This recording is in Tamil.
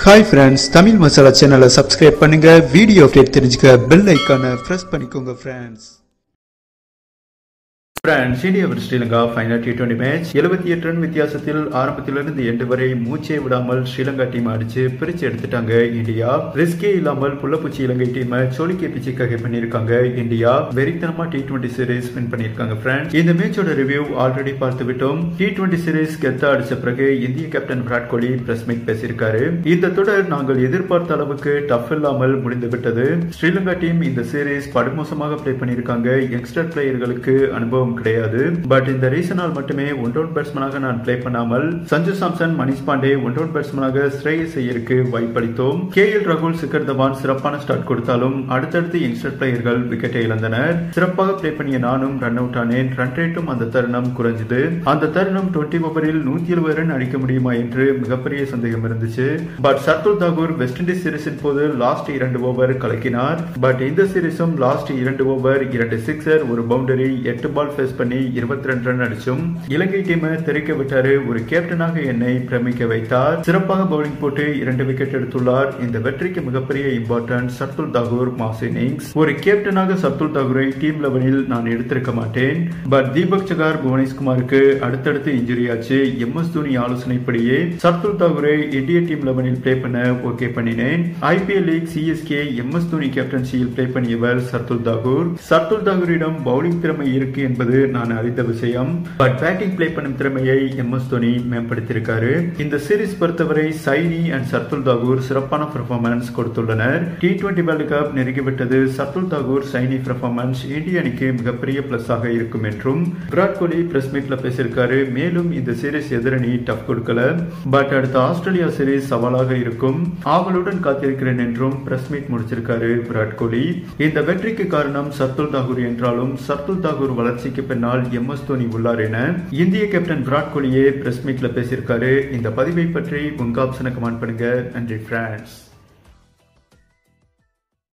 ஹாய் ஃப்ரெண்ட்ஸ் தமிழ் மசாலா சேனலை சப்ஸ்கிரைப் பண்ணுங்கள் வீடியோ அப்டேட் தெரிஞ்சுக்க பெல் ஐக்கானை ப்ரெஸ் பண்ணிக்கோங்க friends friends India Sri Lanka final T twenty match எழுபத்தி எட்டு ரன் வித்தியாசத்தில் ஆரம்பத்திலிருந்து எண்டு வரை மூச்சே விடாமல் ஸ்ரீலங்கா டீம் அடிச்சு பிரிச்சு எடுத்துட்டாங்க இந்தியா. ரிஸ்கே இல்லாமல் புள்ளப்பூச்சி இலங்கை டீமை சோழிக்கே பிச்சுக்காக பண்ணியிருக்காங்க இந்தியா. வெறித்தனமா டி டுவெண்டி சீரீஸ் வின் பண்ணியிருக்காங்க பிரான்ஸ். இந்த மேட்சோட ரிவ்யூ ஆல்ரெடி பார்த்து விட்டோம் டி டுவெண்டி சீரீஸ் கெத்தா அடிச்ச பிறகு இந்திய captain Virat Kohli press meet பேசியிருக்காரு. இந்த தொடர் நாங்கள் எதிர்பார்த்த அளவுக்கு டஃப் இல்லாமல் முடிந்து விட்டது ஸ்ரீலங்கா டீம் இந்த சீரீஸ் படுமோசமாக பிளே பண்ணியிருக்காங்க. யங்ஸ்டர் பிளேயர்களுக்கு அனுபவம் கிடையாது. பட் இந்த ரீசனால் மட்டுமே ஒன் டவுன் பேட்ஸ்மனாக நான் பிளே பண்ணாமல் சஞ்சு சாம்சன் மணிஷ் பாண்டே ஒன் டவுன் பேட்ஸ்மனாக ஸ்ரேயஸ் ஐயருக்கு வாய்ப்பளித்தோம். கே எல் ரகுல் சிக்கர் தவான் சிறப்பான ஸ்டார்ட் கொடுத்தாலும் அடுத்தடுத்து யங்ஸ்டர் பிளேயர்கள் விக்கெட்டை இழந்தனர். சிறப்பாக பிளே பண்ணிய நானும் ரன் அவுட் ஆனேன். ரன் ரேட்டும் அந்த தருணம் குறைஞ்சது. அந்த தருணம் டுவெண்ட்டி ஓவரில் நூத்தி எழுபது ரன் அடிக்க முடியுமா என்று மிகப்பெரிய சந்தேகம் இருந்துச்சு. But Shardul Thakur West Indies சீரீஸின் போது லாஸ்ட் இரண்டு ஓவர் கலக்கினார். பட் இந்த சீரீஸும் லாஸ்ட் இரண்டு ஓவர் இரண்டு சிக்ஸர் ஒரு பவுண்டரி எட்டு பால் ஃபேஸ் பண்ணி இருபத்தி ரெண்டு ரன் அடிச்சும் இலங்கை டீமை தெரிக்க விட்டாரு ஒரு கேப்டனாக என்னை பிரமிக்க வைத்தார். சிறப்பாக பவுலிங் போட்டு இரண்டு விக்கெட் எடுத்துள்ளார். இந்த வெற்றிக்கு மிகப்பெரிய important Shardul Thakur mass innings. ஒரு கேப்டனாக சர்துல் தாகூரை டீம் லெவலில் நான் எடுத்திருக்க மாட்டேன். பட் தீபக் சகார் புவனேஷ்குமாருக்கு அடுத்தடுத்து இன்ஜுரி ஆச்சு. எம் எஸ் தோனி ஆலோசனைப்படியே சர்துல் தாகூரை இந்திய டீம் லெவலில் பிளே பண்ண ஓகே பண்ணினேன். IPL league CSK M S Dhoni கேப்டன்சியில் play பண்ணியவர் சர்துல் தாகூர். சர்துல் தாகூரிடம் பவுலிங் திறமை இருக்கு என்பது என்பது நான் அறிந்த விஷயம். பட் பேட்டிங் பிளே பண்ணும் திறமையை எம் எஸ் தோனி மேம்படுத்தியிருக்காரு. இந்த சீரீஸ் பொறுத்தவரை சைனி அண்ட் சர்துல் தாகூர் சிறப்பான பெர்ஃபார்மன்ஸ் கொடுத்துள்ளனர். டி டுவெண்டி வேர்ல்டு கப் நெருங்கிவிட்டது. சர்துல் தாகூர் சைனி பெர்ஃபார்மன்ஸ் இந்திய அணிக்கு மிகப்பெரிய பிளஸ் ஆக இருக்கும் என்றும் விராட் கோலி பிரஸ் மீட்ல பேசியிருக்காரு. மேலும் இந்த சீரீஸ் எதிரணி டஃப் கொடுக்கல. பட் அடுத்த ஆஸ்திரேலியா சீரீஸ் சவாலாக இருக்கும். ஆவலுடன் காத்திருக்கிறேன் என்றும் பிரஸ் மீட் முடிச்சிருக்காரு விராட் கோலி. இந்த வெற்றிக்கு காரணம் சர்துல் தாகூர் என்றாலும் சர்துல் தாகூர் வளர்ச்சிக்கு பின்னால் எம் எஸ் தோனி உள்ளார் என இந்திய கேப்டன் விராட் கோலியே பிரஸ் மீட்ல பேசியிருக்காரு. இந்த பதிவை பற்றி உங்க ஆப்ஷனை கமெண்ட் பண்ணுங்க. நன்றி பிரான்ஸ்